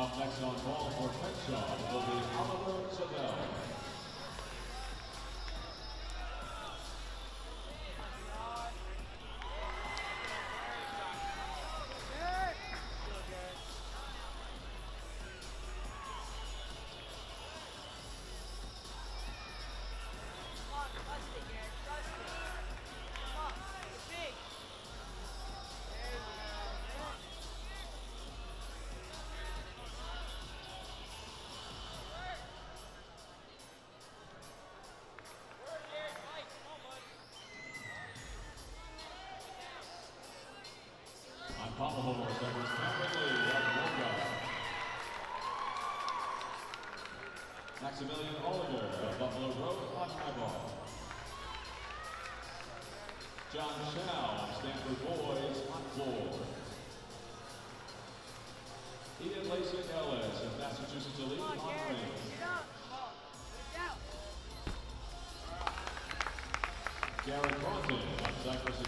Up next on ball for Crenshaw will be Oliver On Pommel Horse, that was Cameron Lee of Mocha. Maximilian Oliver of Buffalo Road on high ball. John Chow of Stanford Boys on floor. Eden Lacey Ellis of Massachusetts Elite on, on ring. Get up. Come on. Get down. Garrett Braunton of Cypress